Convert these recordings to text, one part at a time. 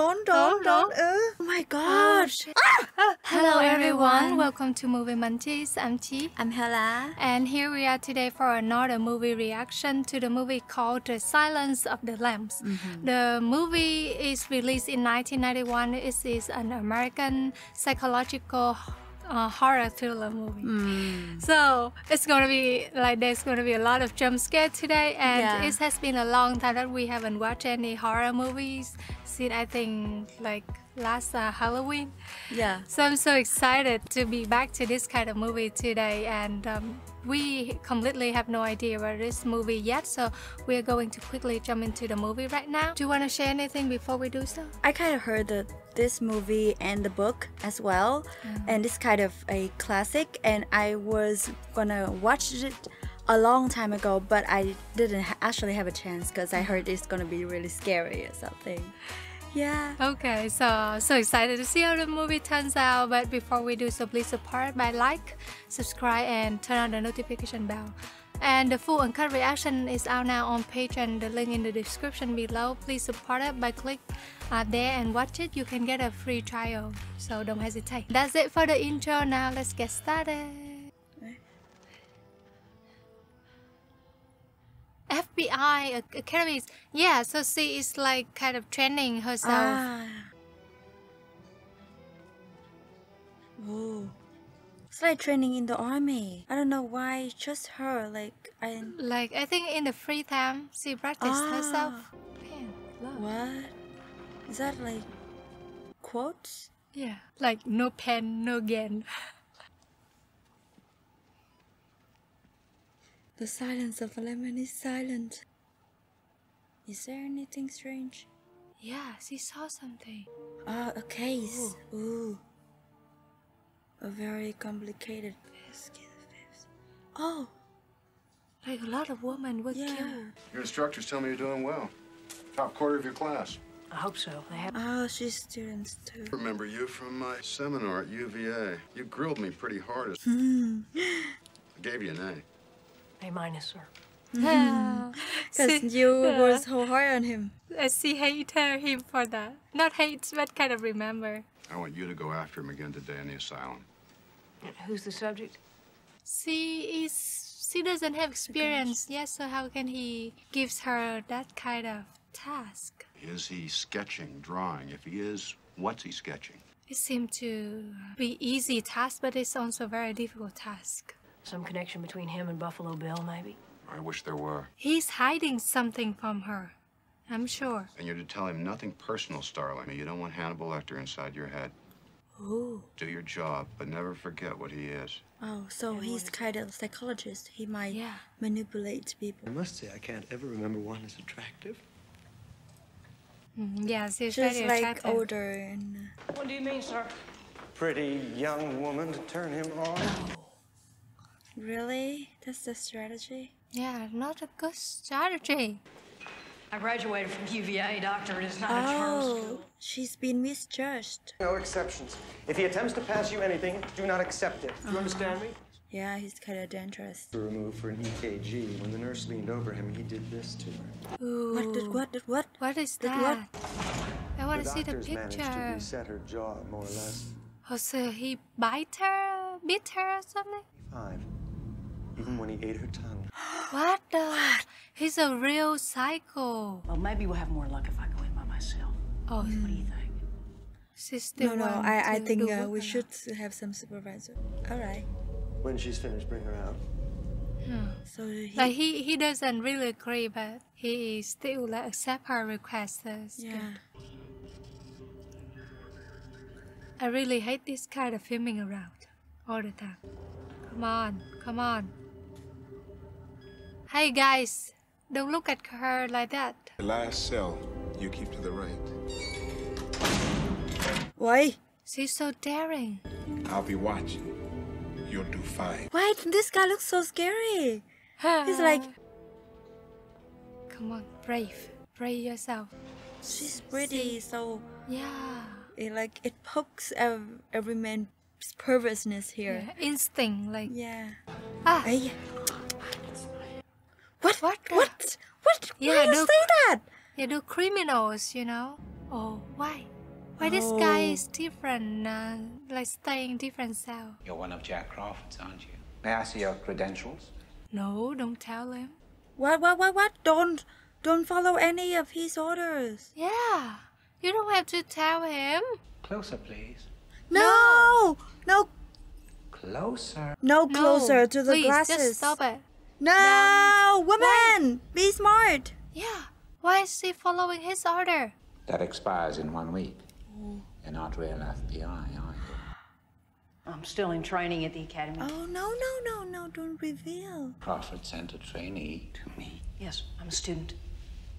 Oh, uh. oh my oh, gosh. Ah! ah! Hello, everyone. Welcome to Movie Munchies. I'm Ti. I'm Hella. And here we are today for another movie reaction to the movie called The Silence of the Lambs. Mm -hmm. The movie is released in 1991. It is an American psychological uh, horror thriller movie. So it's gonna be like there's gonna be a lot of jump scare today, and Yeah. it has been a long time that we haven't watched any horror movies since I think like last uh, Halloween. yeah So I'm so excited to be back to this kind of movie today, and um, we completely have no idea about this movie yet. So we are going to quickly jump into the movie right now. Do you want to share anything before we do so? I kind of heard that this movie and the book as well, mm. and it's kind of a classic. And I was gonna watch it a long time ago, but I didn't actually have a chance because I mm. heard it's gonna be really scary or something. Yeah. Okay, so so excited to see how the movie turns out. But before we do so, please support by like, subscribe, and turn on the notification bell. And the full uncut reaction is out now on Patreon. The link in the description below. Please support it by click uh, there and watch it. You can get a free trial, so don't hesitate. That's it for the intro. Now let's get started. FBI Ac- Academy. Yeah, so she is like kind of training herself. Ah. Oh. It's like training in the army. I don't know why just her. Like I. Like I think in the free time she practiced Ah. herself. Man, love. What? Is that like quotes? Yeah, like no pen, no gain. The silence of a lemon is silent. Is there anything strange? Yeah, she saw something. Ah, a case. Ooh. A very complicated biscuit. Oh, Like a lot of women were Yeah. killed. Your instructors tell me you're doing well. Top quarter of your class. I hope so. They have oh, she's students too. Remember you from my seminar at UVA. You grilled me pretty hard. Hmm. I gave you an A. A minus, sir. Yeah. Because She- you yeah. were so hard on him. Uh, she hated him for that. Not hate, but kind of remember. I want you to go after him again today in the asylum. Who's the subject? She is. She doesn't have experience yet, so how can he gives her that kind of task? Is he sketching, drawing? If he is, what's he sketching? It seemed to be easy task, but it's also a very difficult task. Some connection between him and Buffalo Bill, maybe? I wish there were. He's hiding something from her. I'm sure. And you're to tell him nothing personal, Starling. You don't want Hannibal Lecter inside your head. Ooh. Do your job, but never forget what he is. Oh, so he's kind of a psychologist. He might Yeah. manipulate people. I must say, I can't ever remember one as attractive. Mm, yeah, she's Just very like attractive. older and. uh, What do you mean, sir? Pretty young woman to turn him on. Really? That's the strategy? Yeah, not a good strategy. I graduated from UVA, doctor. It is not a charm Oh, school. she's been misjudged. No exceptions. If he attempts to pass you anything, do not accept it. Do you oh. understand me? Yeah, he's kind of dangerous. Removed for an EKG. When the nurse leaned over him, he did this to her. Ooh. What did what did what? What is Did that? what? I want to see the doctors managed to reset her jaw, more or less. Oh, so he bite her, beat her or something? Five. Even when he ate her tongue. What the? He's a real psycho. Well, maybe we'll have more luck if I go in by myself. Oh, What do you think? Sister No, no. I I think uh, we should have some supervisor. All right. When she's finished, bring her out. So he. Like he, he doesn't really agree, but he still like accept her request. so it's good. yeah. I really hate this kind of filming around all the time. Come on, come on. Hey guys, don't look at her like that. The last cell, you keep to the right. Why? She's so daring. I'll be watching. You'll do fine. Why this guy looks so scary? He's like Come on, brave. Brave yourself. she's pretty, so Yeah. it like it pokes ev- every man's perverseness here. yeah. Instinct, like. Yeah. Ah, Ay. What? What the- What? What? Yeah, Why you no- say that? yeah, the criminals, you know. Oh, why? Why this guy Oh. is different? Uh, like staying different cell. You're one of Jack Crawford's, aren't you? May I see your credentials? No, don't tell him. What? What? What? What? Don't don't follow any of his orders. Yeah, you don't have to tell him. Closer, please. No, no, Closer. no, No, closer to the please, glasses. Just stop it. No, woman, be smart. Yeah. Why is she following his order? That expires in one week. You're not real FBI, are you? I'm still in training at the academy. Oh no, no, no, no! Don't reveal. Crawford sent a trainee to me. Yes, I'm a student.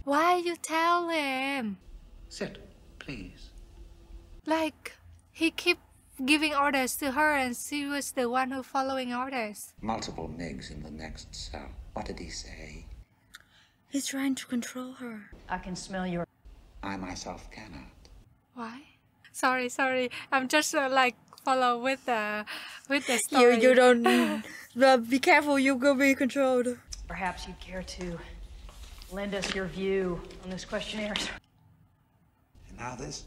Why you tell him? Sit, please. Like he keep giving orders to her, and she was the one who following orders. Multiple Miggs in the next cell. What did he say? He's trying to control her. I can smell your. I myself cannot. Why? Sorry, sorry. I'm just uh, like follow with the with the You story. you you don't. uh, be careful. You will be controlled. Perhaps you'd care to lend us your view on this questionnaire. And now this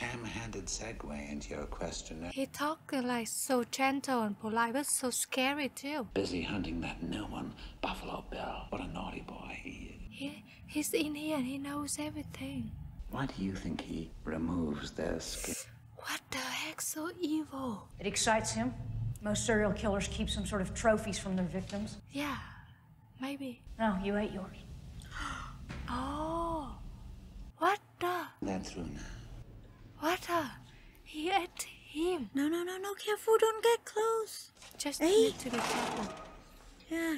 ham-handed segue into your questionnaire. He talked uh, like so gentle and polite, but so scary too. Busy hunting that new one, Buffalo Bill. What a naughty boy he is. He he's in here and he knows everything. Why do you think he removes their skin? What the heck? So evil. It excites him. Most serial killers keep some sort of trophies from their victims. Yeah, maybe. No, you ate yours. Oh, what the? That through now. What the? He ate him. No, no, no, no! Careful! Don't get close. Just Hey. need to be careful. Yeah.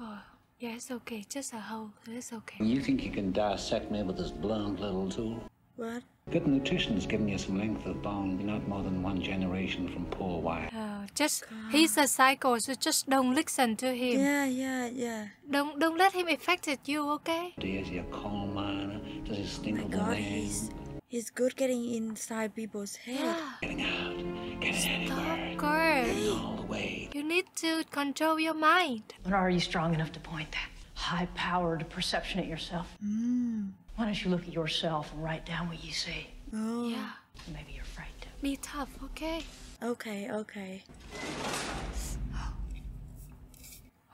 Oh, yeah, it's okay. Just a hole. It's okay. You think you can dissect me with this blunt little tool? What? Good nutrition's giving you some length of bone. You're not more than one generation from poor white. Oh, just he's a psycho, so just don't listen to him. Yeah, yeah, yeah. Don't don't let him affected you, okay? Is he a coal miner? Does he stink My of the God, land? he's he's good getting inside people's head. Yeah. Getting out. Getting Stop, anywhere. girl. All the way. You need to control your mind. But are you strong enough to point that high-powered perception at yourself? Mm. Why don't you look at yourself and write down what you see? Oh. Yeah. Maybe you're afraid to. Be tough, okay? Okay, okay.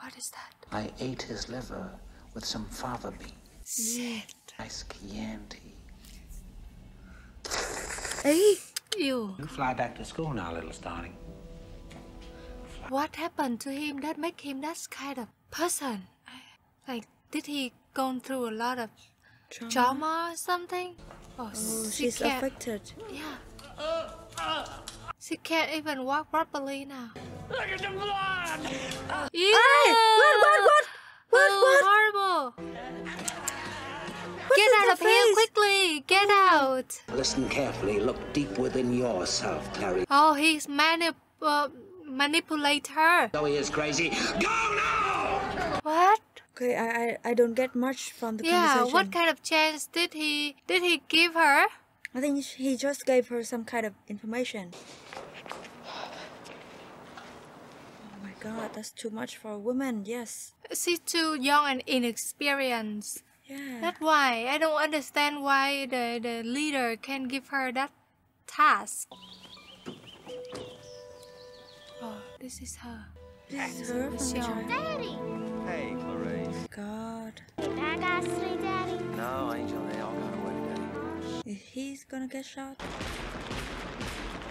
What is that? I ate his liver with some fava beans. Shit. Nice Chianti. Hey, You. You fly back to school now, little Starling. What happened to him that make him that kind of person? Like, did he gone through a lot of trauma. trauma or something? Oh, Oh, she she's can't. affected. Yeah. She can't even walk properly now. Look at the blood! Hey, what, what, what? What, oh, what? horrible! What's Get out the of here quickly! Get out! Listen carefully. Look deep within yourself, Clary. Oh, he's manip uh, manipulate her. Though he is crazy. Go now! What? Okay, I, I, I don't get much from the Yeah, conversation. what kind of chance did he did he give her? I think he just gave her some kind of information. Oh my god, that's too much for a woman. Yes. She's too young and inexperienced. Yeah. That's why I don't understand why the, the leader can give her that task. Oh, this is her. this is her from the Michelle. Daddy! Hey, Clarice. God. I got sleep, Daddy? No, Angel, they all got away, Daddy. Is he's gonna get shot?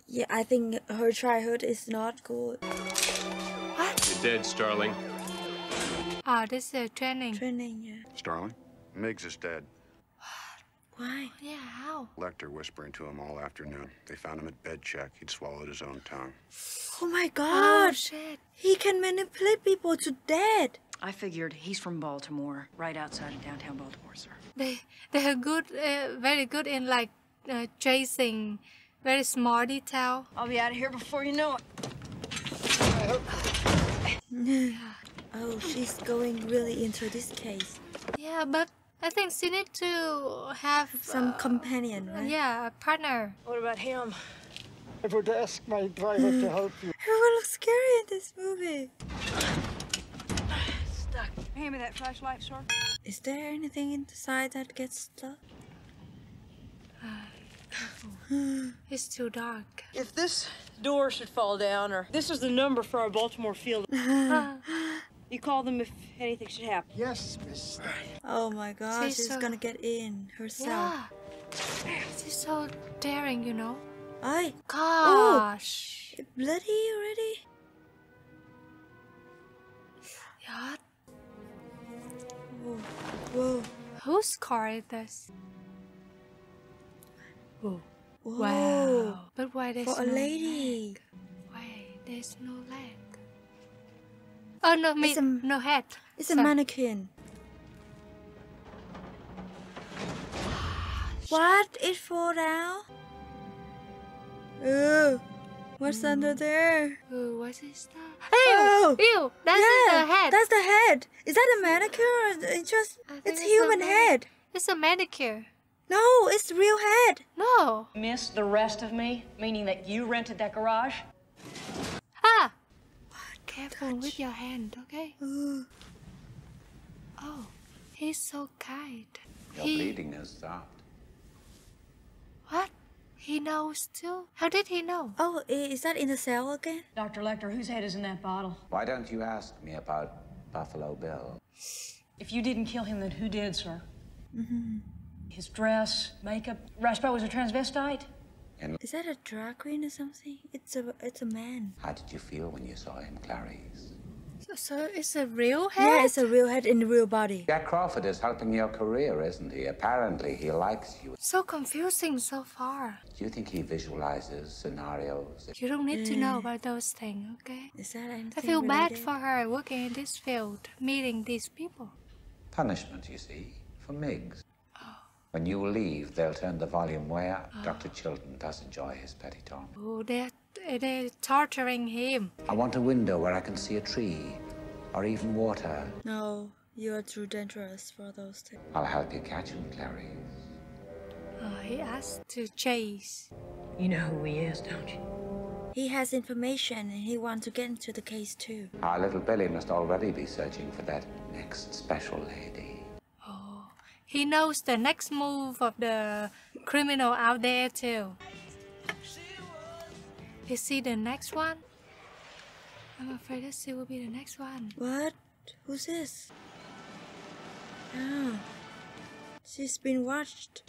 Yeah, I think her childhood is not good. What? You're dead, Starling. Oh, this is a training. Training, yeah. Starling? Miggs is dead. Why? Yeah, how? Lecter whispering to him all afternoon. They found him at bed check. He'd swallowed his own tongue. Oh my Oh god! shit. he can manipulate people to death. I figured he's from Baltimore, right outside of downtown Baltimore, sir. They they are good, uh, very good in like uh, tracing, very small detail. I'll be out of here before you know it. Oh, she's going really into this case. Yeah, but I think she need to have Some uh, companion, right? yeah a partner. What about him? I would ask my driver to help you. Everyone looks scary in this movie. Stuck. Hand me that flashlight, sir. Is there anything inside that gets stuck? It's too dark. If this door should fall down, or this is the number for our Baltimore field, you call them if anything should happen. Yes, miss. Oh my god, She's she's so- gonna get in herself. Yeah. She's so daring, you know. I. Gosh. it bloody already. Yeah. Whoa, whoa, Whose car is this? whoa. Wow. But why there's For a no lady. leg? Why there's no leg? Oh no, me, It's a- no head. It's a mannequin. What? It fall down? Ew. What's under there? Ooh, what is that? Oh! Ew, ew, that's yeah, the head. That's the head. Is that a manicure? Or It's just I think it's human mani- head. It's a manicure. No, it's real head. No. Miss the rest of me, meaning that you rented that garage? Ah. Careful with your hand, okay? Ooh. Oh, he's so kind. Your He bleeding has stopped. what? He knows too. How did he know? Oh, is that in the cell again? Dr. Lecter, whose head is in that bottle? Why don't you ask me about Buffalo Bill? If you didn't kill him, then who did, sir? Mm-hmm. His dress, makeup. Raspail was a transvestite? Is that a drag queen or something? It's a it's a man. How did you feel when you saw him, Clarice? So, so it's a real head. Yeah, it's a real head in the real body. Jack Crawford is helping your career, isn't he? Apparently, he likes you. so confusing so far. Do you think he visualizes scenarios? You don't need to mm. know about those things, okay? Is that anything I feel bad related? for her working in this field, meeting these people. Punishment, you see, for Miggs. When you leave, they'll turn the volume way up. Ah. Dr. Chilton does enjoy his petty torment. Oh, they're, they're torturing him. I want a window where I can see a tree or even water. No, you're too dangerous for those things. I'll help you catch him, Clarice. Oh, he asked to chase. You know who he is, don't you? He has information and he wants to get into the case too. Our little Billy must already be searching for that next special lady. He knows the next move of the criminal out there too. Is he the next one? I'm afraid that she will be the next one. What? Who's this? Ah, she's been watched.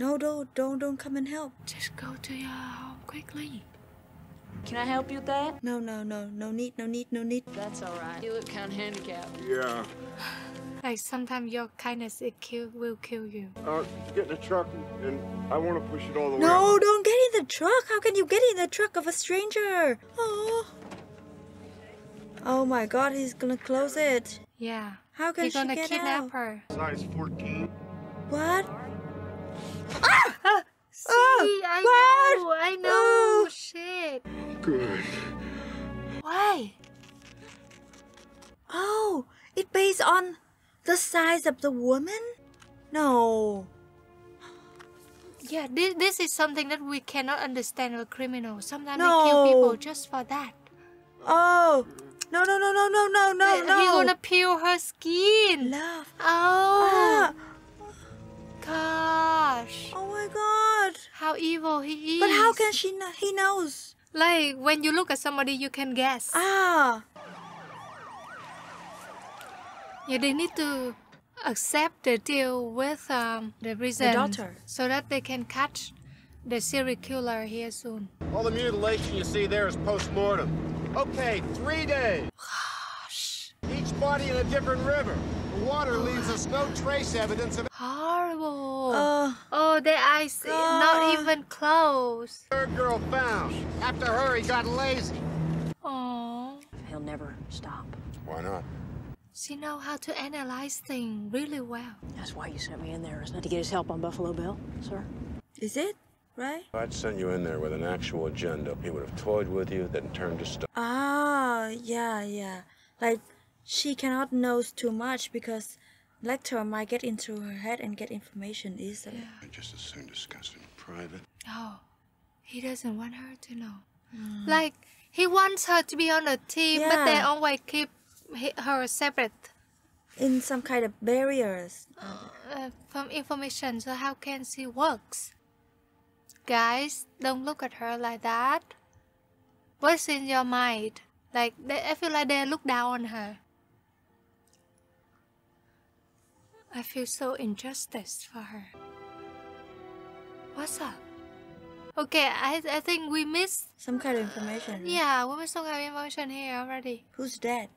No, don't, don't, don't come and help. Just go to your home quickly. Can I help you with that? No, no, no, no need, no need, no need. That's all right. You look kind of handicapped. Yeah. Like sometimes your kindness it kill will kill you. Uh, get in the truck and, and I want to push it all the way. No, don't get in the truck. How can you get in the truck of a stranger? Oh. Oh my God, he's gonna close it. Yeah. How can He's she gonna get kidnap out? her. Size 14. What? Ah! Ah! See, I ah! what? know, I know. Oh. Shit. Good. Why? Oh, it based on the size of the woman? No. Yeah, this, this is something that we cannot understand a criminal. Sometimes they kill people just for that. Oh. No, no, no, no, no, no, no, no. He gonna peel her skin. Love. Oh, Ah. gosh. Oh my God. How evil he is. But how can she know? He knows. Like, when you look at somebody, you can guess. Ah. Yeah, they need to accept the deal with um, the prison. daughter. So that they can catch the serial killer here soon. All the mutilation you see there is post-mortem. Okay, three days. Each body in a different river. The water leaves us no trace evidence of Horrible. Uh, oh, their eyes not even close. third girl found. After her, he got lazy. Oh, He'll never stop. Why not? She know how to analyze things really well. That's why you sent me in there, isn't it? To get his help on Buffalo Bill, sir? is it? Right? I'd sent you in there with an actual agenda. He would have toyed with you, then turned to stone. Ah, yeah, yeah. Like, she cannot know too much because Lecter might get into her head and get information easily. Yeah. I just as soon discuss in private. Oh, he doesn't want her to know. Like he wants her to be on the team, but they always keep he- her separate. In some kind of barriers. uh, from information so how can she works? Guys don't look at her like that. What's in your mind? Like they, i feel like they look down on her. I feel so injustice for her. What's up? Okay i, I think we missed Some kind of information. yeah we missed some kind of information here already. Who's that?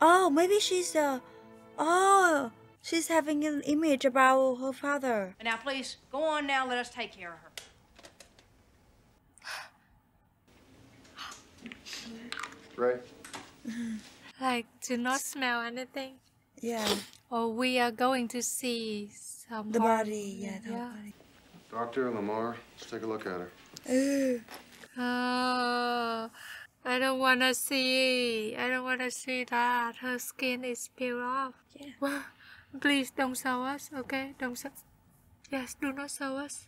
Oh, maybe she's uh oh she's having an image about her father. Now, please, go on now. Let us take care of her. Right? like to not smell anything Yeah. or we are going to see some The body, yeah, the yeah. body. Doctor, Lamar, let's take a look at her. Ugh. Oh, I don't wanna see. I don't wanna see that. Her skin is peeled off. Yeah. Well, please don't show us, okay? Don't show. Yes, do not show us.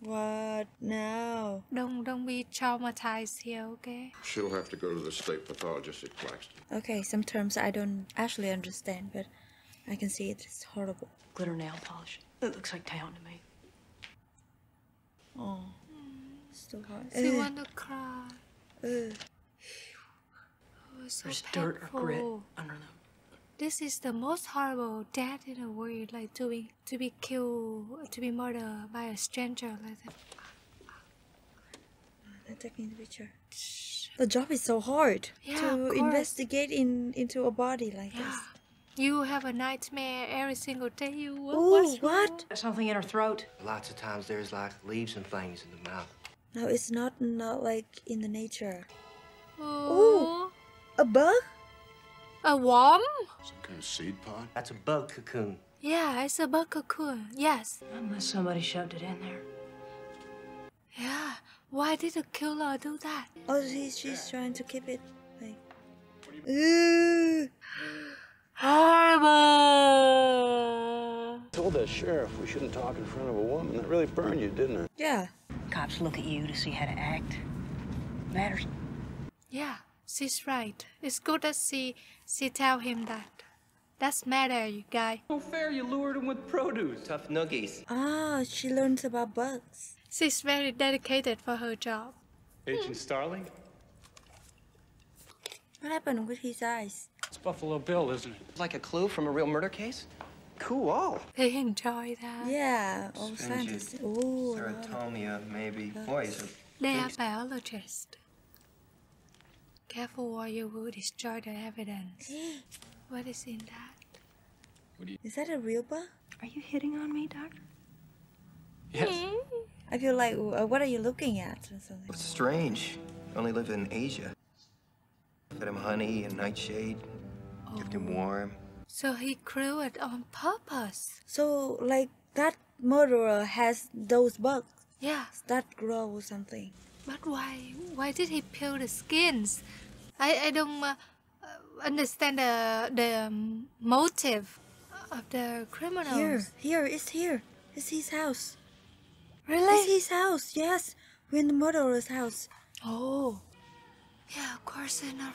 What? No. Don't don't be traumatized here, okay? She'll have to go to the state pathologist at Claxton. Okay, some terms I don't actually understand, but I can see it. It's horrible. Glitter nail polish. It looks like town to me. Oh. Eh. Eh. Oh, it's too hard. She Ugh. want to cry. Ugh. Oh, so There's dirt or grit painful. under them. This is the most horrible death in the world, like to be to be killed, to be murdered by a stranger like that. Ah, They're taking the picture. The job is so hard Yeah, to investigate in into a body like Yeah. You have a nightmare every single day. You what? Ooh, what? wrong? Something in her throat. Lots of times there's like leaves and things in the mouth. No, it's not not like in the nature. Oh, A bug? a worm? Some kind of seed pod? That's a bug cocoon. Yeah, it's a bug cocoon. Yes. Unless somebody shoved it in there. Yeah. Why did the killer do that? Oh, she's she's trying to keep it like. Ooh. Horrible. told that sheriff we shouldn't talk in front of a woman. That really burned you, didn't it? Yeah. Cops look at you to see how to act. Matters. Yeah, she's right. It's good that she she tell him that. That's matter, you guy. No fair, you lured him with produce. Tough noogies. Ah, she learns about bugs. She's very dedicated for her job. Agent Starling? What happened with his eyes? It's Buffalo Bill, isn't it? Like a clue from a real murder case? Cool. They enjoy that. Yeah, all scientists. Ooh. a lot maybe. Boys are They are biologists. Careful or you will destroy the evidence. what is in that? Is that a real bug? Are you hitting on me, Doctor? Yes. I feel like, uh, what are you looking at or something? It's strange. Only live in Asia. Fed him honey and nightshade. Kept him warm. So he grew it on purpose. So, like, that murderer has those bugs Yeah, that grow or something. but why? Why did he peel the skins? I I don't uh, uh, understand the the um, motive of the criminals. Here, here, it's here. It's his house. Really? It's his house, yes. We're in the murderer's house. Oh. Yeah, of course I know.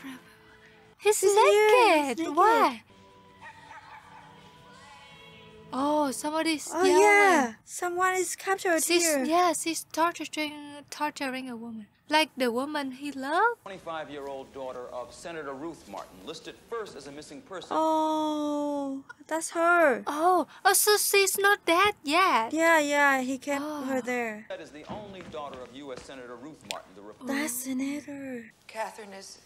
He's, He's naked. he's naked. Why? Oh, somebody's Oh, yelling. yeah. Someone is oh, captured She's, here. yeah, she's torturing, torturing a woman. Like the woman he loved. 25 year old daughter of Senator Ruth Martin, listed first as a missing person. Oh, that's her. Oh, oh, so she's not dead yet. Yeah, yeah, he kept Oh. her there. That is the only daughter of U.S. Senator Ruth Martin, the Republican. Fascinator. Catherine is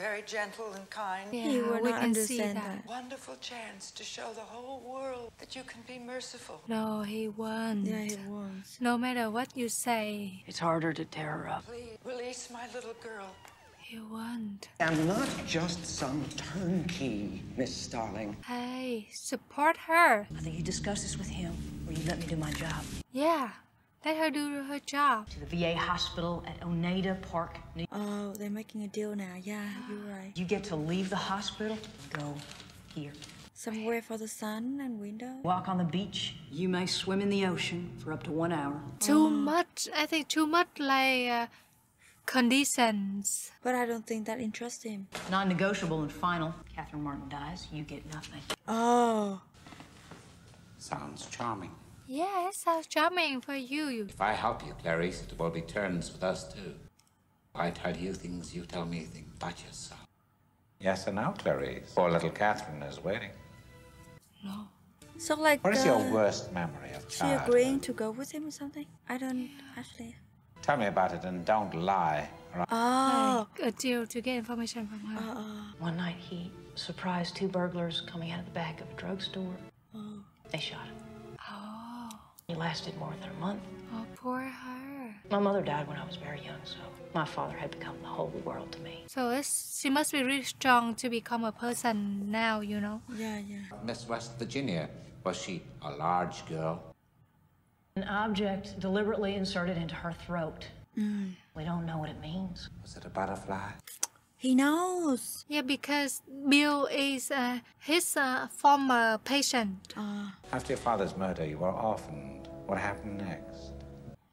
very gentle and kind. Yeah, He will we not see understand that. that. Wonderful chance to show the whole world that you can be merciful. No, he won't. Yeah, he wants. No matter what you say, It's harder to tear her up. Please release my little girl. he won't. I'm not just some turnkey, Miss Starling. Hey, support her. I think you discuss this with him, or you let me do my job. Yeah, let her do her job. To the VA hospital at Oneida Park. New- Oh, they're making a deal now. Yeah, you're right. You get to leave the hospital, go here. Somewhere for the sun and window. Walk on the beach. You may swim in the ocean for up to one hour. Too much. I think too much like uh, conditions. But I don't think that interests him. Non-negotiable and final. Catherine Martin dies, you get nothing. Oh. Sounds charming. Yeah, it sounds charming for you. If I help you, Clarice, it will be turns with us too. I tell you things, you tell me things about yourself. Yes, and now, Clarice. Poor little Catherine is waiting. No. So like What is your uh, worst memory of she childhood? agreeing to go with him or something? I don't actually. Tell me about it and don't lie. all right? Oh. Like a deal to get information from her. One night he surprised two burglars coming out of the back of a drugstore. Oh. They shot him. Oh. He lasted more than a month. Oh, poor her. My mother died when I was very young, so my father had become the whole world to me. So it's, she must be really strong to become a person now, you know? Yeah, yeah. Miss West Virginia, was she a large girl? An object deliberately inserted into her throat. Mm. We don't know what it means. Was it a butterfly? He knows. Yeah, because Bill is uh, his uh, former patient. Uh, After your father's murder, you were orphaned. What happened next?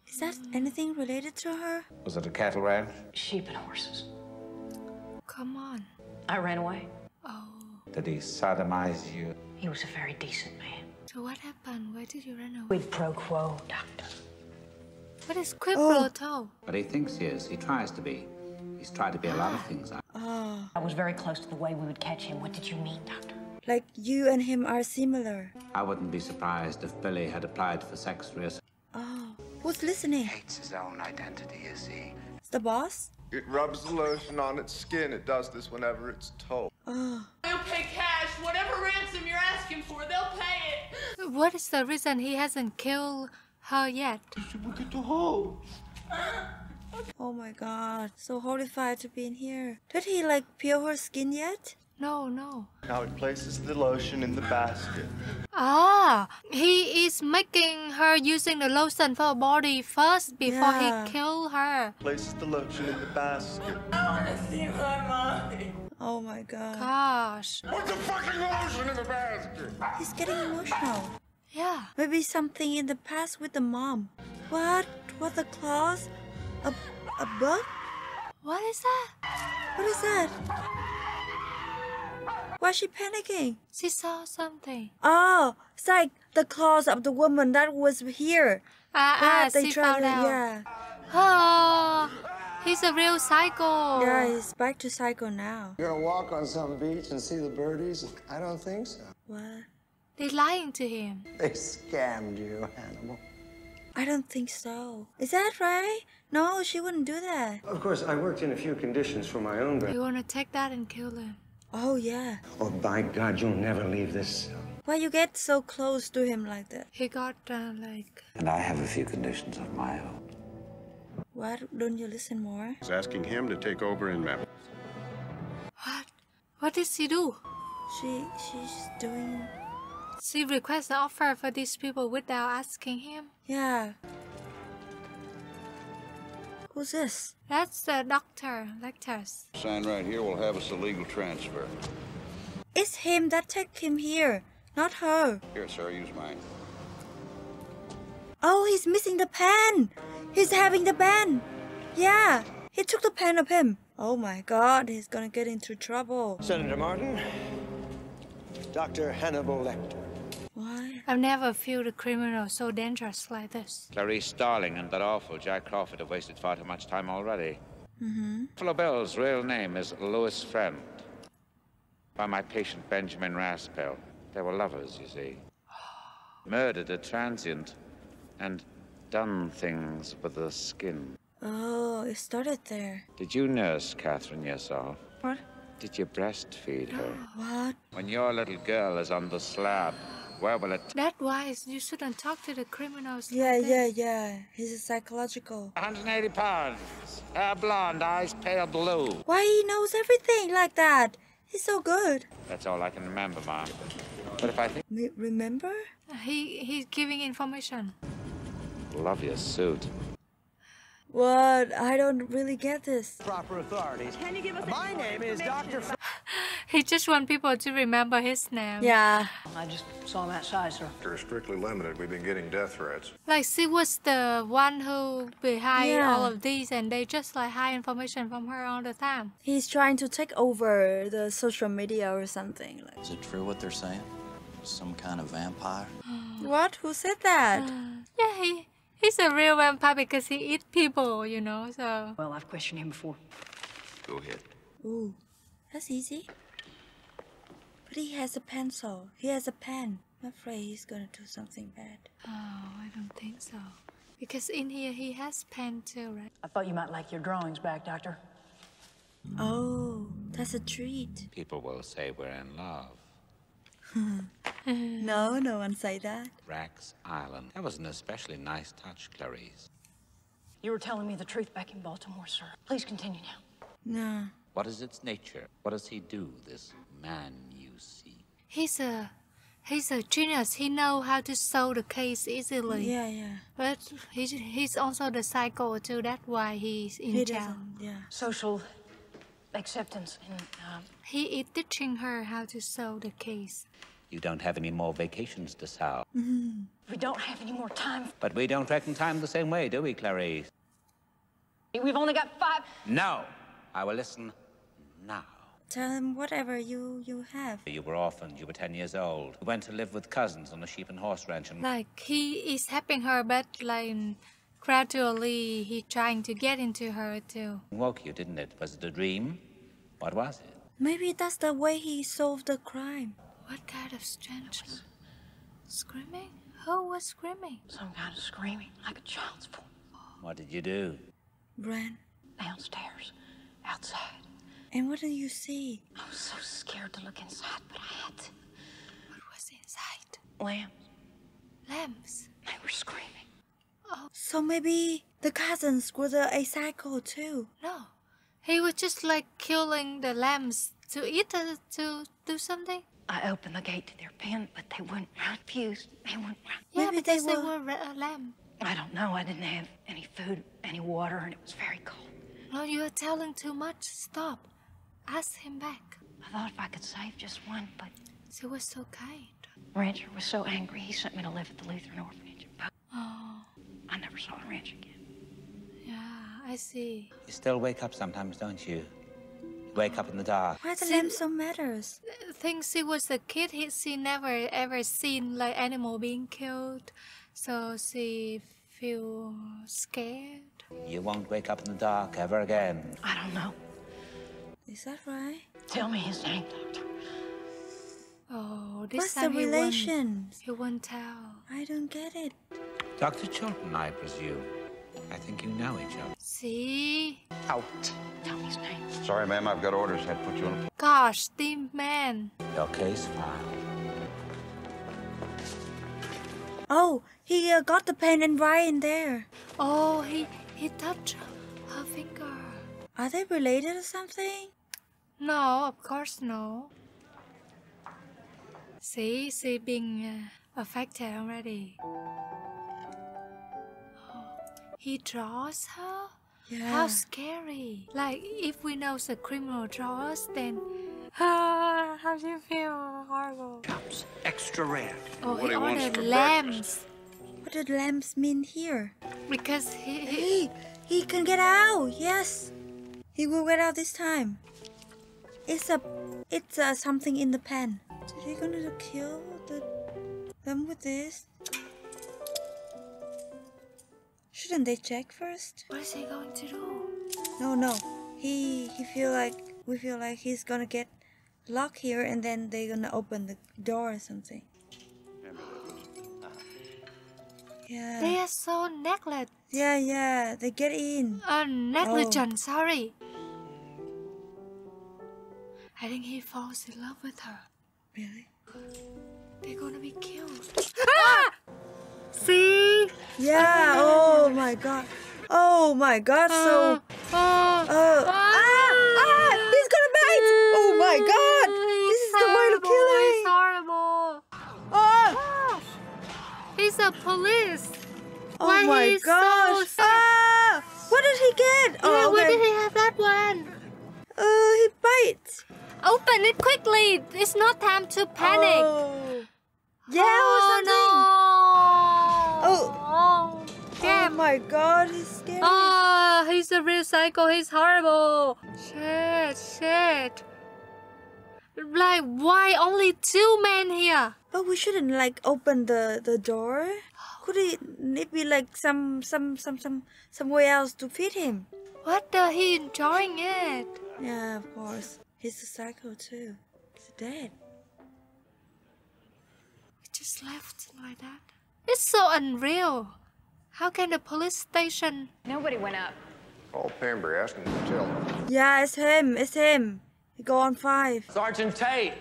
is that anything related to her? Was it a cattle ranch? Sheep and horses. Come on. I ran away. Oh. Did he sodomize you? He was a very decent man. So what happened? Why did you run away? Quid pro quo, doctor. What is quid Oh. pro quo? But he thinks he is. He tries to be. He's tried to be a lot of things. Oh. I was very close to the way we would catch him. What did you mean, doctor? Like you and him are similar. I wouldn't be surprised if Billy had applied for sex reassignment. Oh. Who's listening? Hates his own identity, you see. It's the boss? It rubs the lotion on its skin. It does this whenever it's told. Oh. They'll pay cash. Whatever ransom you're asking for, they'll pay it. What is the reason he hasn't killed her yet? Oh my god. So horrified to be in here. Did he like peel her skin yet? No, no. Now he places the lotion in the basket. Ah, he is making her using the lotion for her body first before Yeah. he kill her. Places the lotion in the basket. I want to see my mommy. Oh my god. Gosh. Put the fucking lotion in the basket. He's getting emotional. Yeah. Maybe something in the past with the mom. What? What the claws? A a bug? What is that? What is that? Why is she panicking? She saw something. Oh, it's like the claws of the woman that was here. Ah, That ah, they she tried found out. Yeah. Oh, he's a real psycho. Yeah, he's back to psycho now. You're gonna walk on some beach and see the birdies? I don't think so. What? They're lying to him. They scammed you, Hannibal. I don't think so. Is that right? No, she wouldn't do that. Of course, I worked in a few conditions for my own, but. You wanna take that and kill him? Oh yeah. Oh, by God, you'll never leave this cell. Why you get so close to him like that? He got uh, like. And I have a few conditions of my own. Why Don't you listen more? He's asking him to take over in Memphis. What? What did she do? She she's doing. She requests an offer for these people without asking him. Yeah. Who's this? That's the doctor, Lecters. Sign right here will have us a legal transfer. It's him that took him here, not her. Here, sir, use mine. Oh, he's missing the pen. He's having the pen. Yeah, he took the pen of him. Oh my God, he's gonna get into trouble. Senator Martin, Dr. Hannibal Lecter. Why? I've never felt a criminal so dangerous like this. Clarice Starling and that awful Jack Crawford have wasted far too much time already. Mm-hmm. Buffalo Bill's real name is Louis Friend. By my patient Benjamin Raspail. They were lovers, you see. Murdered a transient and done things with the skin. Oh, it started there. Did you nurse Catherine yourself? What? Did you breastfeed her? What? When your little girl is on the slab, where will it That's why you shouldn't talk to the criminals. Yeah, like yeah, this. yeah. He's a psychological. 180 pounds. Hair blonde, eyes pale blue. Why he knows everything like that? He's so good. That's all I can remember, Mom. But if I think Me- remember? He he's giving information. love your suit. What? I don't really get this. Proper authorities. Can you give us My name is Dr. F- He just want people to remember his name. Yeah. I just saw him outside, sir. They're strictly limited. We've been getting death threats. Like she was the one who behind Yeah. all of these, and they just like hide information from her all the time. He's trying to take over the social media or something. Like, Is it true what they're saying? Some kind of vampire? what? Who said that? Yeah, he he's a real vampire because he eats people, you know. So Well, I've questioned him before. Go ahead. Ooh, that's easy. But he has a pencil. He has a pen. I'm afraid he's gonna do something bad. oh, I don't think so. Because in here he has pen too, right? I thought you might like your drawings back, Doctor. Oh, that's a treat. People will say we're in love. Mm-hmm. no, no one say that. Rax Island. That was an especially nice touch, Clarice. You were telling me the truth back in Baltimore, sir. Please continue now. No. What is its nature? What does he do, this man you see? He's a he's a genius. He know how to solve the case easily. Yeah, yeah. But he's he's also the psycho too. That's why he's in He jail. doesn't. Yeah. Social acceptance and um, He is teaching her how to solve the case. You don't have any more vacations to sow. we don't have any more time. But we don't reckon time the same way, do we, Clarice? We've only got five. No. I will listen now. Tell him whatever you you have. You were orphaned. You were 10 years old. You went to live with cousins on a sheep and horse ranch and... Like he is helping her, but like gradually he trying to get into her too. woke you, didn't it? Was it a dream? What was it? Maybe that's the way he solved the crime. What kind of strange screaming? Who was screaming? Some kind of screaming, like a child's voice. What did you do? Ran. Downstairs, outside. And what do you see? I was so scared to look inside, but I had to. What was inside? Lambs. Lambs. They were screaming. Oh. So maybe the cousins were the a cycle too. No, he was just like killing the lambs to eat uh, to do something. I opened the gate to their pen, but they wouldn't refuse. They wouldn't. Yeah, Maybe because they they were- were ra- a lamb. I don't know. I didn't have any food, any water, and it was very cold. No, you are telling too much. Stop. Ask him back. I thought if I could save just one, but She was so kind. Rancher was so angry he sent me to live at the Lutheran orphanage. in Po- Oh, I never saw the ranch again. yeah, I see. You still wake up sometimes, don't you? You wake up in the dark. Why the See- lamb so matters? Think she was a kid. He, she never ever seen like animal being killed, so she feel scared. You won't wake up in the dark ever again. I don't know. Is that right? Tell me his name, Doctor. Oh, this What's the time he won't- relation? He won't tell. I don't get it. Dr. Chilton, I presume. I think you know each other. See? Out. Tell me his name. Sorry, ma'am, I've got orders. Had to put you on a Gosh, Team Man. Your case file. Oh, he uh, got the pen and write in there. Oh, he he touched her finger. Are they related or something? No, of course no. See, she being uh, affected already. He draws her. Yeah. How scary! Like if we know the criminal draws, then ah, how do you feel? Horrible. Extra rare. Oh, What he he ordered for lambs What do lambs mean here? because he, he Hey, he can get out. Yes, he will get out this time. It's a, it's uh, something in the pen. Is he gonna kill the them with this? Shouldn't they check first? what is he going to do? No, no. He he feel like we feel like he's gonna get locked here, and then they're gonna open the door or something. Yeah. They are so negligent. Yeah, yeah. They get in. Uh, negligent. Sorry. I think he falls in love with her. Really? They're gonna be killed. Ah! See? Yeah. Oh my god. Oh my god. So. Oh, Oh. Ah! Ah! He's gonna bite. Oh my god. This is the way to kill He's him. horrible. Oh. He's a police. Oh Why my he's so ah! What did he get? Yeah, Oh, where did he have that one? Uh, he bites. Open it quickly. It's not time to panic. Oh. Yeah, oh. No. Oh. Oh. My god, he's scary. Oh, he's a real psycho. He's horrible. Shit, shit. Like, why only two men here? But we shouldn't like open the the door. Could it, it be like some some some some some way else to feed him? What the? He enjoying it. Yeah, of course. He's a psycho too. He's dead. He just left like that. It's so unreal. How can the police station? Nobody went up. Call Pembry, ask him to tell him. Yeah, it's him. It's him. He go on five. Sergeant Tate!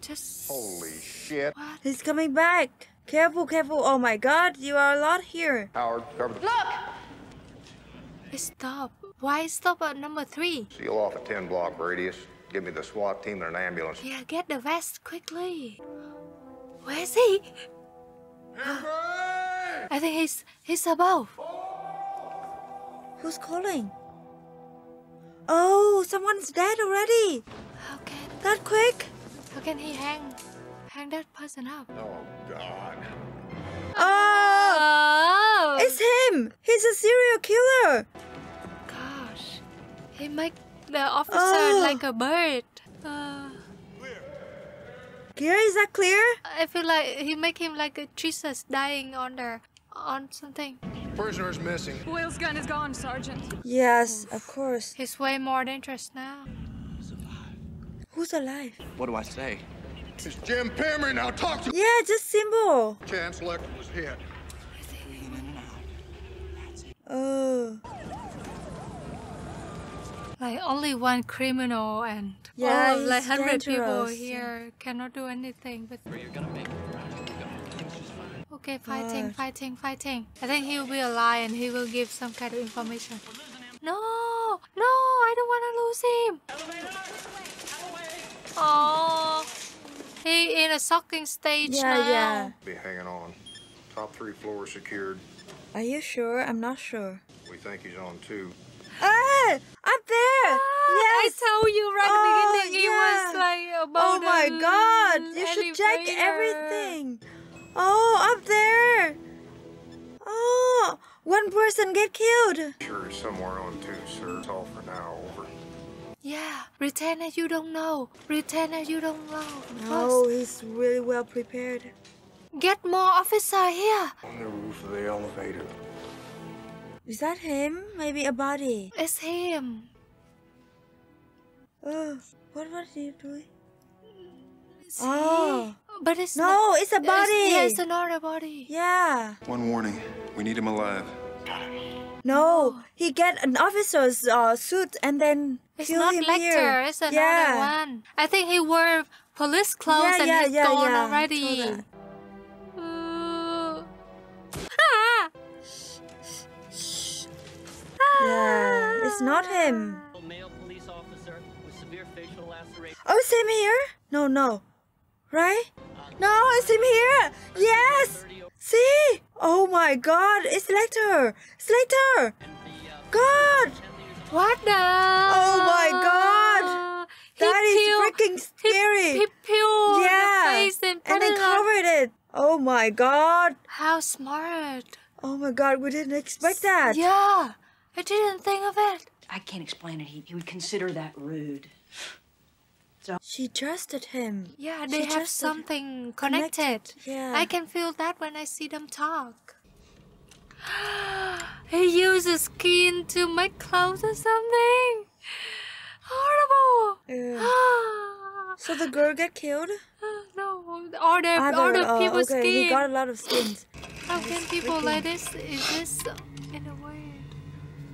Just. Holy shit. What? He's coming back. Careful, careful. Oh my god, you are a lot here. Howard, cover the... Look! It stop. Why stop at number three? Seal off a 10 block radius. Give me the SWAT team and an ambulance. Yeah, get the vest quickly. Where is he? I think he's he's above. Who's calling? Oh, someone's dead already. How can That quick? how can he hang hang that person up? Oh, God. Oh, Oh, it's him. He's a serial killer. gosh, he make the officer Oh. like a bird. Uh, Is that clear? I feel like he make him like a Jesus dying on the on something. Prisoner's missing. Boyle's gun is gone, Sergeant. Yes, of course. He's way more dangerous now. Who's alive? What do I say? It's Jim Pembry. Now talk to Yeah, just symbol. Chance Lecter was hit. Oh, Like only one criminal and Yeah, all like hundred people dangerous. here cannot do anything. But You're gonna make okay, fighting, God. fighting, fighting. I think he will be alive and he will give some kind of information. No, no, I don't want to lose him. Oh, he in a sucking stage yeah, now. yeah. Be hanging on. Top three floors secured. Are you sure? I'm not sure. We think he's on two. Ah, up there. I yes. told you right Oh, at the beginning it yeah. was like about Oh my god, you should check elevator. everything. Oh, up there. Oh, one person get killed. Sure somewhere on two, sir. It's all for now. Over. Yeah, pretend that you don't know. Pretend that you don't know. Oh, he's really well prepared. Get more officer here. On the roof of the elevator. Is that him? Maybe a body. It's him. Oh, what was he doing? See? Oh. But it's No, not, it's a it's- body. yeah, it's another body. Yeah. One warning. We need him alive. No, he get an officer's uh, suit and then It's kill not him Lecter. here. It's another yeah. one. I think he wore police clothes Yeah, and yeah, he's yeah, gone yeah. already. Uh, ah! Yeah, it's not him. Male police officer with severe facial laceration. Oh, same here? No, no. Right? No, it's him here. Yes. See? Oh my God, it's Slater! Slater! God. What the? Oh my God. He That is peeled- freaking scary. He, he peeled yeah. the face and put and then it on. covered it. Oh my God. How smart. Oh my God, we didn't expect that. Yeah, I didn't think of it. I can't explain it. He, he would consider that rude. She trusted him. Yeah, She they have something connected. Yeah. I can feel that when I see them talk. he uses skin to make clothes or something. Horrible. Yeah. So the girl get killed? no, or the, or the- oh, people's okay, skin. He got a lot of skins. How can people like this? Is this in a way?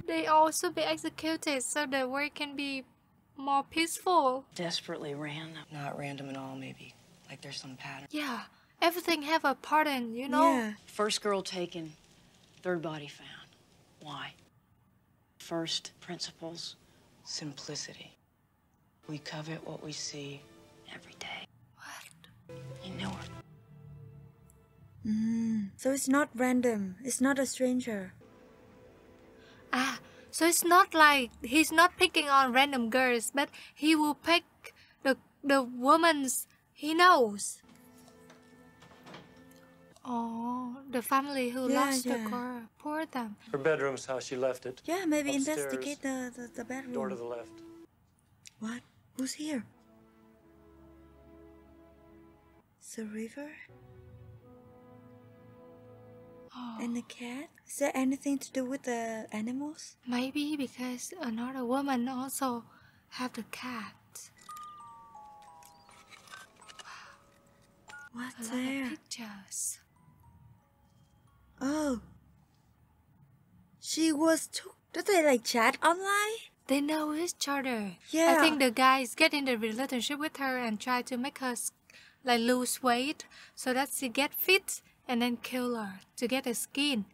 They also be executed so the world can be more peaceful. Desperately random. Not random at all, maybe. Like there's some pattern. Yeah, everything have a pattern, you know. Yeah. First girl taken, third body found. Why? First principles. Simplicity. We covet what we see every day. What? You know her. Mm. So it's not random. It's not a stranger. So it's not like he's not picking on random girls, but he will pick the the woman's he knows. Oh, the family who Yeah, lost yeah. the car. Poor them. Her bedroom's how she left it. Yeah, maybe Upstairs, investigate the, the, the bedroom. Door to the left. What? Who's here? It's a river? And the cat? Is there anything to do with the animals? Maybe because another woman also have the cat. What's A there? pictures. Oh. She was too. Do they like chat online? They know each other. Yeah. I think the guy is getting the relationship with her and try to make her like lose weight so that she get fit and then kill her to get a skin.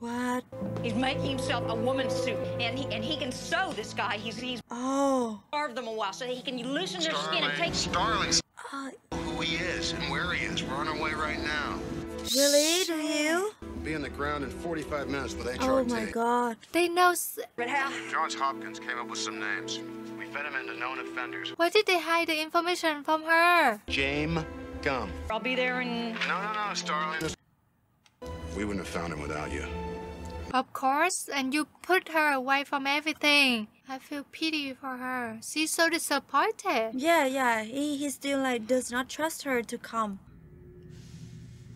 What? He's making himself a woman's suit, and he and he can sew this guy. He's he's Oh. starved them a while so he can loosen their skin and take. Starling, Oh, who he is and where he is. We're on our way right now. really? Do you? Be on the ground in 45 minutes with HR Oh my god. They know. s- But how? Johns Hopkins came up with some names. We fed him into known offenders. Why did they hide the information from her? James Gumb. I'll be there in. No, no, no, Starling. We wouldn't have found him without you. Of course, and you put her away from everything. I feel pity for her. She's so disappointed. Yeah, yeah. He, he still like does not trust her to come.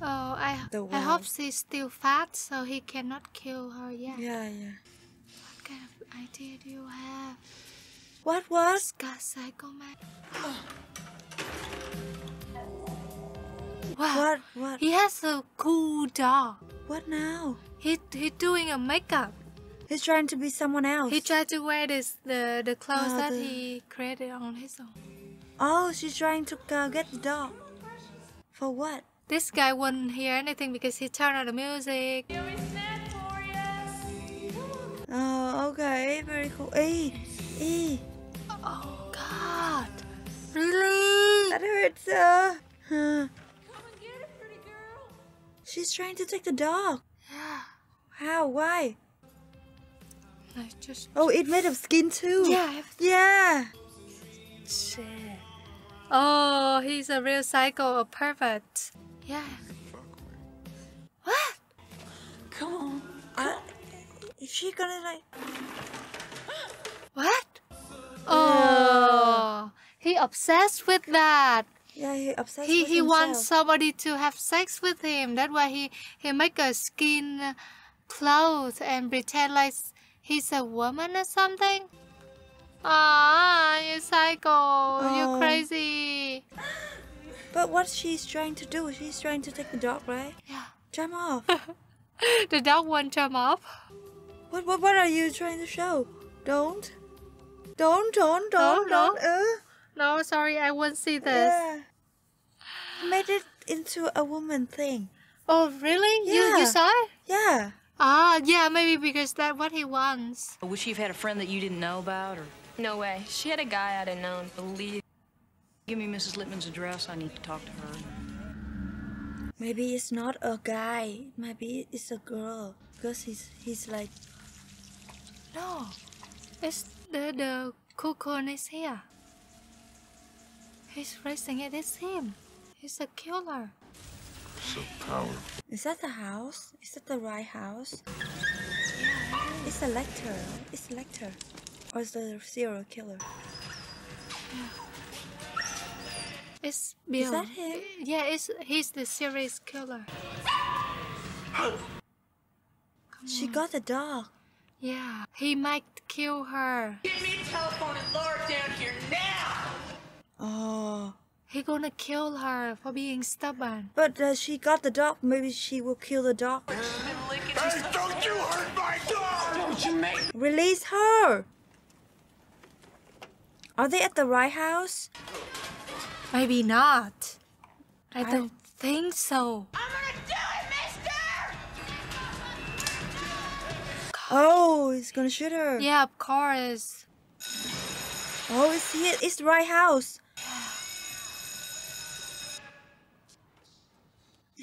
Oh, I I hope world. she's still fat so he cannot kill her yet. Yeah, yeah. What kind of idea do you have? What was? Scott Psycho Man. Oh. Wow. What? What? He has a cool dog. What now? He he doing a makeup. He's trying to be someone else. He tried to wear this the the clothes Ah, that the- he created on his own. Oh, she's trying to uh, get the dog. For what? This guy wouldn't hear anything because he turned on the music. Oh, okay. Very cool. Hey, hey. Oh God! Really? That hurts. Uh. Huh. She's trying to take the dog. Yeah. How? Why? I just Oh, it made of skin too. Yeah, everything. Yeah. shit. Oh, he's a real psycho, a pervert. Yeah. What? Come on. Uh, is she gonna like? What? Oh, he obsessed with that. Yeah, he obsessed He he wants somebody to have sex with him. That's why he he make a skin clothes and pretend like he's a woman or something. Ah, you psycho! You Oh. crazy! But what she's trying to do? She's trying to take the dog, right? Yeah. Jump off. the dog won't jump off. what? What? What are you trying to show? Don't. Don't. Don't. No, Don't. no. Don't. Uh. No, sorry, I won't see this. Yeah. Made it into a woman thing. Oh, really? You Yeah. you saw it? Yeah. Ah, yeah, maybe because that's what he wants. I wish you've had a friend that you didn't know about, or No way. She had a guy I'd have known. Believe. give me Mrs. Lippman's address. I need to talk to her. Maybe it's not a guy. Maybe it's a girl. Because he's he's like No, it's the the cocoon is here. He's racing it. It's him. He's a killer. So powerful. Is that the house? Is that the right house? It's a Lecter. It's a Lecter. Or is the serial killer? Yeah. It's Bill. Is that him? Yeah, it's he's the serious killer. She got the dog. Yeah, he might kill her. Get me a telephone and lure it down here now! Oh. He gonna kill her for being stubborn. But uh, she got the dog. Maybe she will kill the dog. Hey, don't you hurt my dog! Don't you make Release her! Are they at the right house? Maybe not. I, I don't think so. I'm gonna do it, mister! Oh, he's gonna shoot her. Yeah, of course. Oh, it's here. It's the right house.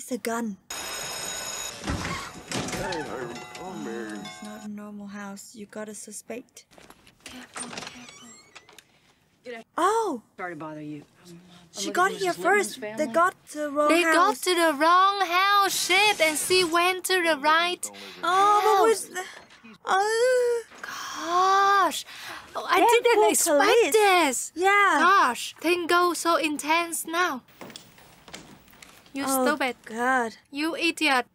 It's a gun. It's not a normal house. You gotta suspect. Careful, careful. Oh, Sorry to bother you. she got here first. They got to the wrong house. They got to the wrong house, shit, and she went to the right. Oh, but house. where's the? Oh, Gosh, oh, I Deadpool didn't expect police. this. yeah. Gosh, things go so intense now. You oh, stupid. God. You idiot.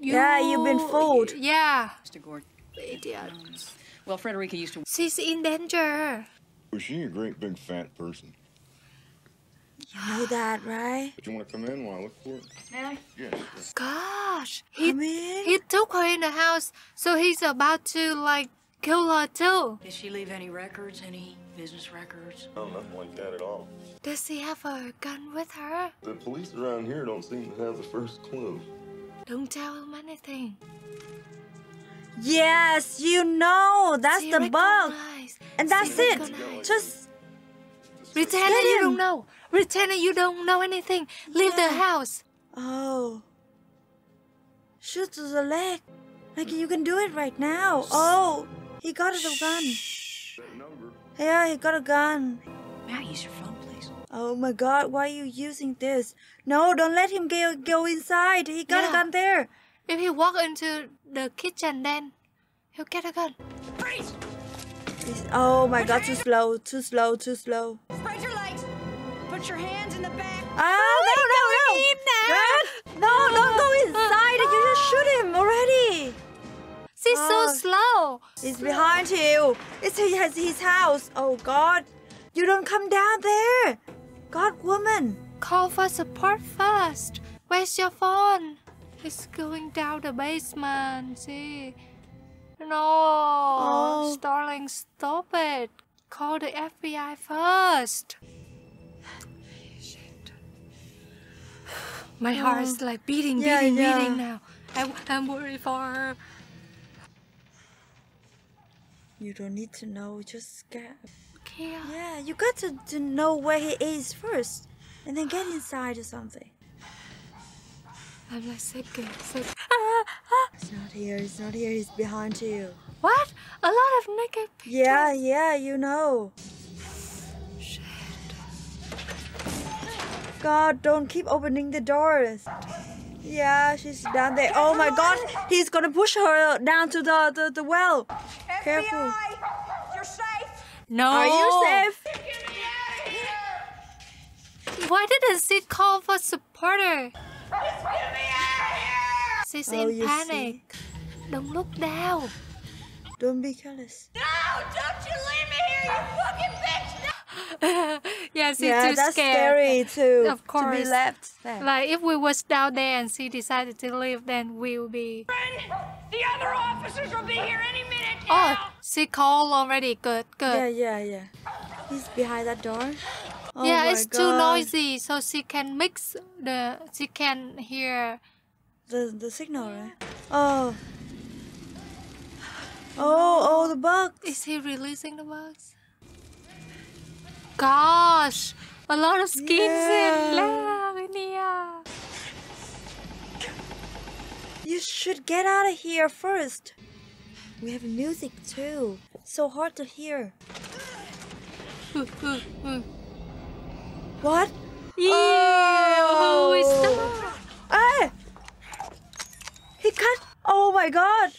You, Yeah, you've been fooled. Yeah, Mr. Gordon. idiot. Well, Frederica used to. She's in danger. Was she a great big fat person? You know that, right? But you want to come in while I look for it? May I? Yes. Gosh, he Come in. he took her in the house, so he's about to like kill her too. Did she leave any records? Any business records? No, nothing like that at all. Does she have a gun with her? The police around here don't seem to have the first clue. Don't tell him anything. Yes, you know. That's She the bug. recognize- And she that's it. recognize. Just Pretend Get that you don't know. Pretend that you don't know anything. Leave the house. oh. Shoot to the leg. Like you can do it right now. Oh, he got a gun. That number. Yeah, he got a gun. May I use your phone, please? Oh my God, why are you using this? No, don't let him go, go inside. He got a gun there. If he walk into the kitchen, then he'll get a gun. Freeze! He's- oh my God, too slow, too slow, too slow. Spread your legs. Put your hands in the back. Ah, oh, no, no, no. God, no, don't go inside. You just shoot him already. She's Oh. so ah. slow. He's behind you. It's he has his house. Oh God, you don't come down there. God, woman. Call for support first. Where's your phone? He's going down the basement. See? No. Oh. Starling, stop it. Call the FBI first. My heart is oh. like beating, Yeah, beating, yeah. beating now. I, I'm worried for her. You don't need to know. Just get. Okay. Yeah, you got to, to know where he is first, and then get inside or something. I'm like shaking. shaking. Ah, ah. It's not here. It's not here. He's behind you. What? A lot of naked people. Yeah, yeah, you know. Shit. God, don't keep opening the doors. Yeah, she's down there. Oh my God, he's gonna push her down to the the, the well. Careful. FBI, you're safe. No. Are you safe? Why didn't she call for supporter? She's Oh, in you panic. Don't look down. Don't be careless. No, don't you leave me here, you fucking bitch. yeah, it's yeah, too that's scared. scary too. Of course. To be left there. Like if we was down there and she decided to leave, then we'll be. The other officers will be here any minute now. Oh, now. she called already. Good, good. Yeah, yeah, yeah. He's behind that door. Oh yeah, my it's too noisy, so she can mix the. She can hear. The the signal, right? Oh. Oh, oh, the bug. Is he releasing the bugs? Gosh, a lot of skins Yeah. in here. You should get out of here first. We have music too. So hard to hear. What? Oh, it's Oh. Ah! He cut. Oh my god.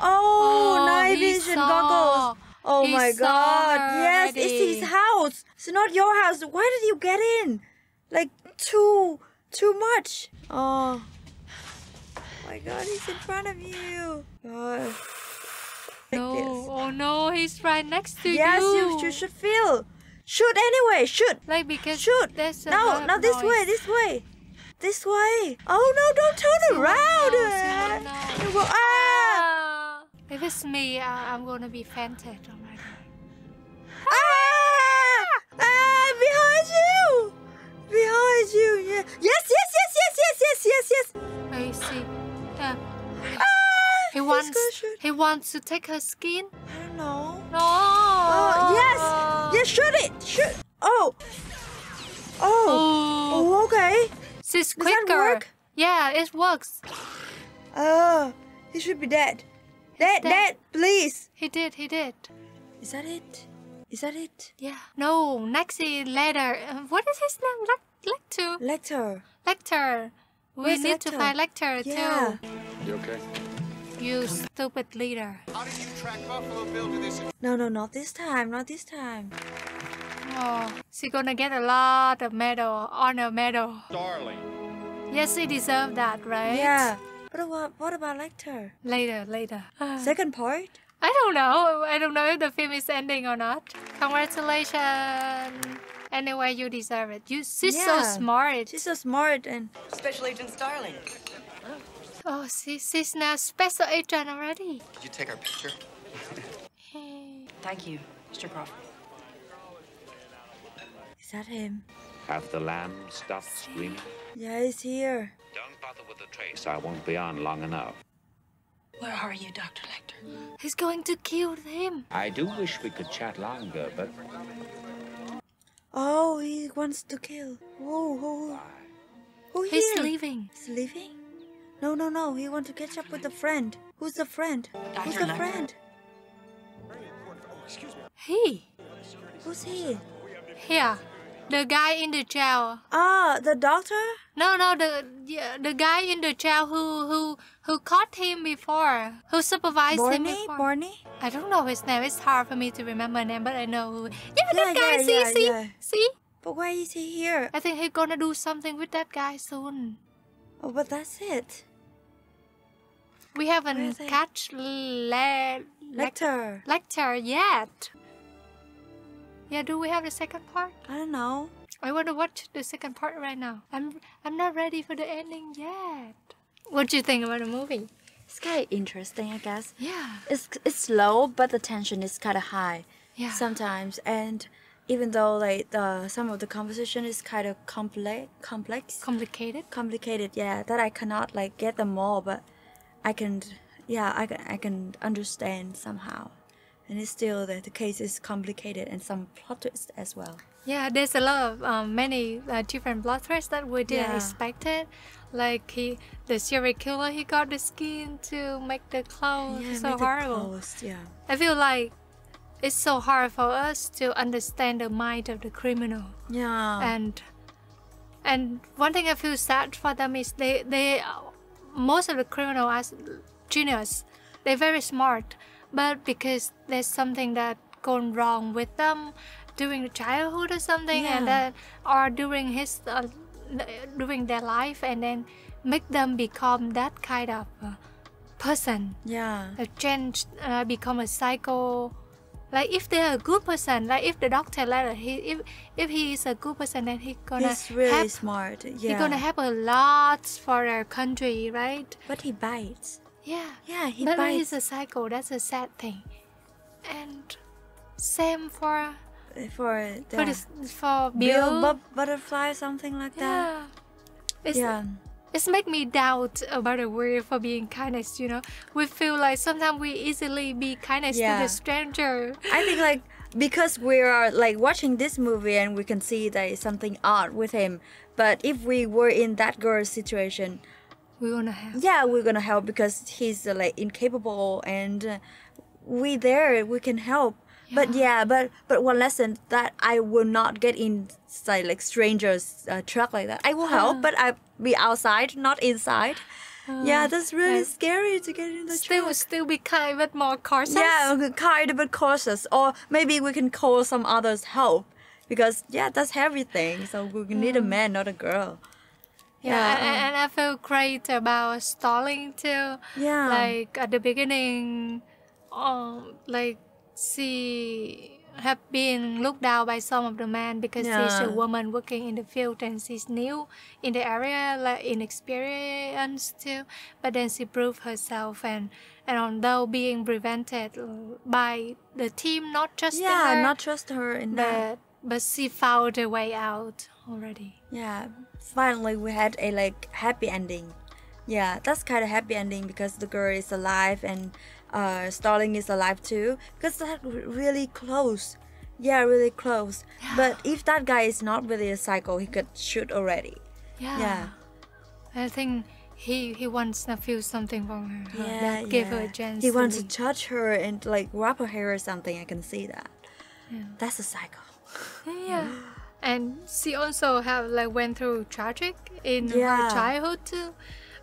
Oh, Oh, night vision saw. goggles. Oh He my god. Yes, it's his house. It's not your house. Why did you get in? Like too too much. Oh. my god, he's in front of you. God. Like No, this. oh no, he's right next to Yes, you. you, you should feel. Shoot anyway. Shoot. Like because Shoot. there's a No, no, this noise. way, this way. This way. Oh no, don't turn won't around. she won't will- ah! If it's me, I, I'm gonna be fainted. Oh my god. Ah! Ah! Behind you! Behind you! Yeah. Yes, yes, yes, yes, yes, yes, yes, yes. I see. Yeah. Ah! He wants. He wants to take her skin. I don't know. No. Oh, yes! Yes, shoot it! Shoot! Oh! Oh! Oh. Oh, okay. She's Does that work? Yeah, it works. Oh, He should be dead. Dead, dead. dead, please. He did, he did. Is that it? Is that it? Yeah. No, next is later. Uh, what is his name? Le- Lecter. Lecter. Lecter. We Where's need to find Lecter Yeah. too. You okay? You stupid leader. How did you track Buffalo Bill to this? No, no, not this time. Not this time. Oh, she gonna get a lot of medal, honor medal. Darling. Yes, she deserved that, right? Yeah. But what, what about Lecter? Later, later. Ah. Second part? I don't know. I don't know if the film is ending or not. Congratulations. Anyway, you deserve it. You, she's so smart. She's so smart and Special Agent Starling. Oh, she, she's now special agent already. Did you take our picture? hey. Thank you, Mr. Crawford. is that him? Have the lamb stopped screaming? Yeah, he's here. Don't bother with the trace. I won't be on long enough. Where are you, Dr. Lecter? He's going to kill him. I do wish we could chat longer, but Oh, he wants to kill. Whoa, whoa. Who He's here? leaving. He's leaving? No, no, no. He wants to catch up with a friend. Who's the friend? Who's the Lecter. friend? He. Who's he? Here. The guy in the jail. Ah, the doctor? No, no, the the guy in the jail who who who caught him before, who supervised him Barney? before. Barney? I don't know his name. It's hard for me to remember name, but I know who. Yeah, Yeah, that guy. yeah, see, yeah, see, yeah. see. But why is he here? I think he's gonna do something with that guy soon. Oh, but that's it. We haven't catch le- Lecter. lecture yet. Yeah, do we have the second part? I don't know. I want to watch the second part right now. I'm I'm not ready for the ending yet. What do you think about the movie? It's kind of interesting, I guess. Yeah. It's it's slow, but the tension is kind of high. Yeah. Sometimes, and even though like the some of the conversation is kind of complex, complex, Complicated. complicated. Yeah, that I cannot like get them all, but I can. Yeah, I can. I can understand somehow. And it's still that the case is complicated and some plot twist as well. Yeah, there's a lot of um, many uh, different plot threads that we didn't Yeah. expect it. Like he, the serial killer, he got the skin to make the clothes. Yeah, so horrible. closed, Yeah. I feel like it's so hard for us to understand the mind of the criminal. Yeah. And and one thing I feel sad for them is they they most of the criminal are genius. They're very smart, but because there's something that gone wrong with them during the childhood or something, and then or during his uh, during their life, and then make them become that kind of uh, person. Yeah. A change, uh, become a psycho. Like if they're a good person, like if the doctor later he if if he is a good person, then he gonna He's really help, smart. Yeah. He gonna help a lot for our country, right? But he bites. Yeah. Yeah, he but when bites. he's a psycho. That's a sad thing. And same for for the for this for Bill Bill. bu- butterfly something like that. yeah. It's, Yeah. It's make me doubt about the word for being kindness. You know, we feel like sometimes we easily be kindness to Yeah. the stranger. I think like because we are like watching this movie and we can see there is something odd with him. But if we were in that girl's situation, we're gonna help. Yeah, we're gonna help because he's uh, like incapable and uh, we there we can help. But yeah, but but one lesson that I will not get inside like strangers uh, truck like that. I will help, but I be outside, not inside. yeah, Ah, that's really yeah. scary to get in the Still, truck. still be kind, but more cautious. Yeah, kind of bit cautious, or maybe we can call some others help because yeah, that's everything. So we need a Mm. man, not a girl. Yeah, and, and I feel great about Starling too. Yeah. Like at the beginning, um, like she have been looked down by some of the men because she's a woman working in the field and she's new in the area, like inexperienced too. But then she proved herself and and although being prevented by the team, not just yeah, her, not trust her in that. but but she found a way out already. Yeah, finally we had a like happy ending. Yeah, that's kind of happy ending because the girl is alive and uh, Starling is alive too. Because that really close. Yeah, really close. But if that guy is not really a psycho, he could shoot already. Yeah. Yeah. I think he he wants to feel something from her. Yeah, that give her a chance. He wants to touch her and like rub her hair or something. I can see that. Yeah. That's a psycho yeah. And she also have like went through tragic in Yeah. her childhood too.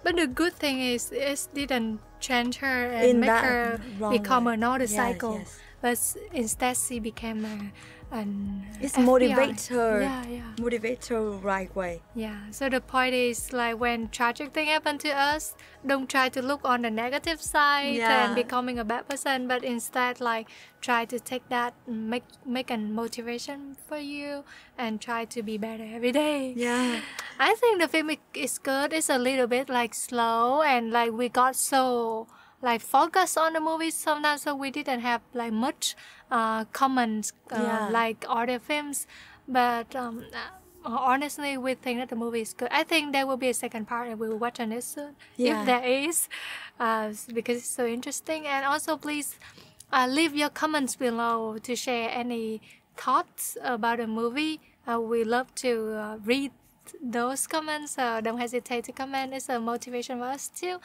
But the good thing is it didn't change her and In make her become way. another Yes, cycle. yes. But instead she became a, an It's FBI. motivate her. Yeah, yeah. Motivate her right way. Yeah, so the point is like when tragic thing happen to us, don't try to look on the negative side Yeah. and becoming a bad person, but instead like try to take that make make a motivation for you and try to be better every day. Yeah. I think the film is good. It's a little bit like slow and like we got so like focused on the movie sometimes so we didn't have like much uh comments uh, Yeah. like other films but um uh, honestly we think that the movie is good i think there will be a second part and we will watch on it soon Yeah. if there is uh, because it's so interesting and also please uh, leave your comments below to share any thoughts about the movie uh, we love to uh, read those comments so don't hesitate to comment. It's a motivation for us too.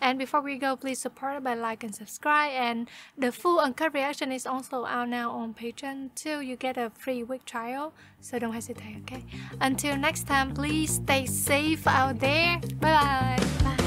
And before we go please support by like and subscribe. And the full uncut reaction is also out now on patreon too. You get a free week trial so don't hesitate okay? Until next time please stay safe out there. Bye bye